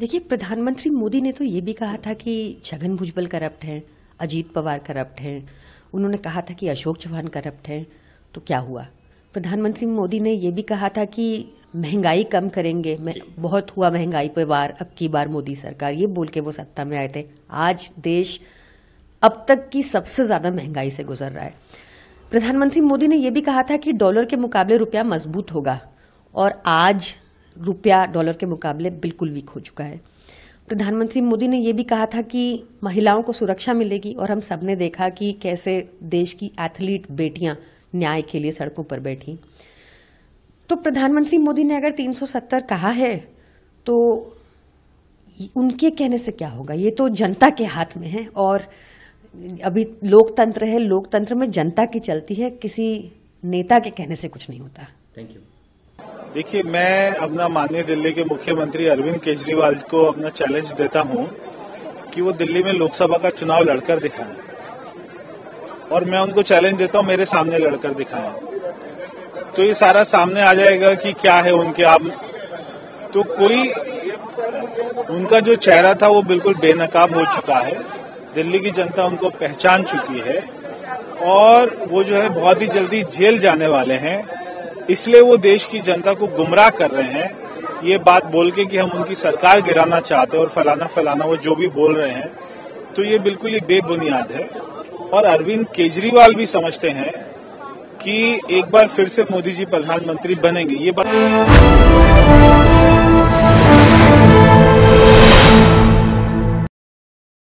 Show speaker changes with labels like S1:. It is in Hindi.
S1: देखिए प्रधानमंत्री मोदी ने तो ये भी कहा था कि छगन भुजबल करप्ट हैं अजीत पवार करप्ट हैं उन्होंने कहा था कि अशोक चौहान करप्ट हैं तो क्या हुआ? प्रधानमंत्री मोदी ने ये भी कहा था कि महँगाई कम करेंगे बहुत हुआ महँगाई पे वार अब की बार मोदी सरकार ये बोल के वो सत्ता में आए थे। आज देश अब तक की सबसे ज़्यादा महँगाई से गुजर रहा है। प्रधानमंत्री मोदी ने यह भी कहा था कि डॉलर के मुकाबले रुपया मज़बूत होगा और आज रुपया डॉलर के मुकाबले बिल्कुल वीक हो चुका है। प्रधानमंत्री मोदी ने यह भी कहा था कि महिलाओं को सुरक्षा मिलेगी और हम सबने देखा कि कैसे देश की एथलीट बेटियाँ न्याय के लिए सड़कों पर बैठी। तो प्रधानमंत्री मोदी ने अगर 370 कहा है तो उनके कहने से क्या होगा? ये तो जनता के हाथ में है और अभी लोकतंत्र है, लोकतंत्र में जनता की चलती है, किसी नेता के कहने से कुछ नहीं होता।
S2: थैंक यू
S3: देखिए, मैं अपना माननीय दिल्ली के मुख्यमंत्री अरविंद केजरीवाल को अपना चैलेंज देता हूँ कि वो दिल्ली में लोकसभा का चुनाव लड़कर दिखाएँ। और मैं उनको चैलेंज देता हूँ, मेरे सामने लड़कर दिखाएँ। तो ये सारा सामने आ जाएगा कि क्या है उनके आप तो कोई उनका जो चेहरा था वो बिल्कुल बेनकाब हो चुका है। दिल्ली की जनता उनको पहचान चुकी है। और वो जो है बहुत ही जल्दी जेल जाने वाले हैं। इसलिए वो देश की जनता को गुमराह कर रहे हैं। ये बात बोल के कि हम उनकी सरकार गिराना चाहते हैं और फलाना फलाना वो जो भी बोल रहे हैं तो ये बिल्कुल ही बेबुनियाद है। और अरविंद केजरीवाल भी समझते हैं कि एक बार फिर से मोदी जी प्रधानमंत्री बनेंगे। ये बात